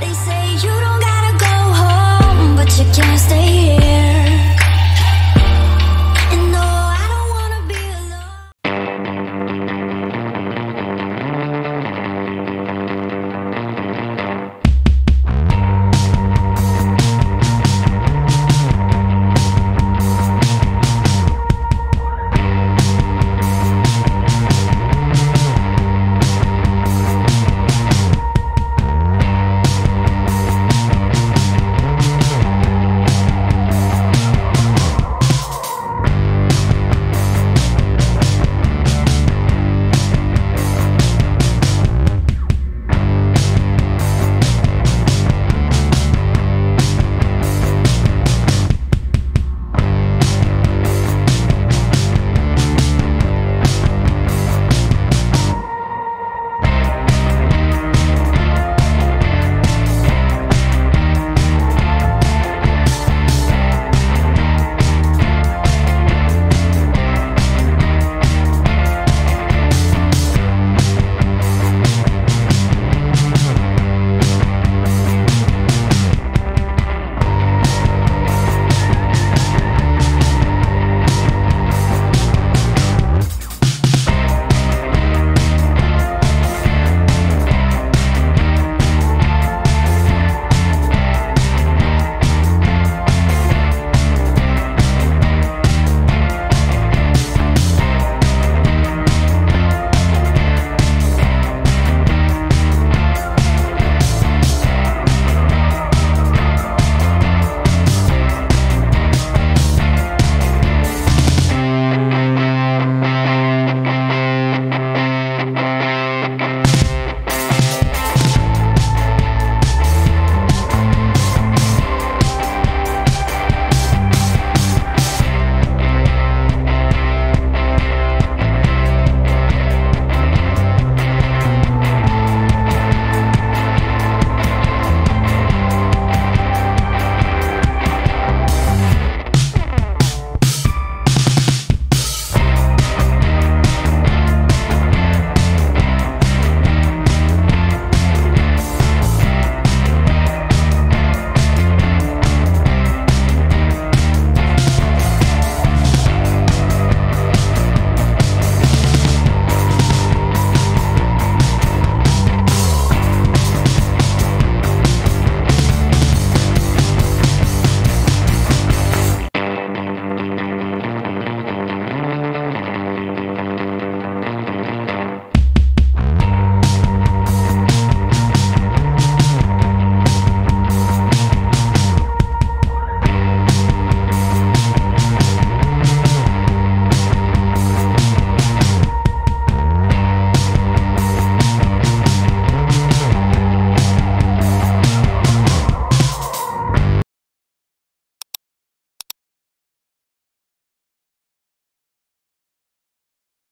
They say you don't gotta go home, but you can't stay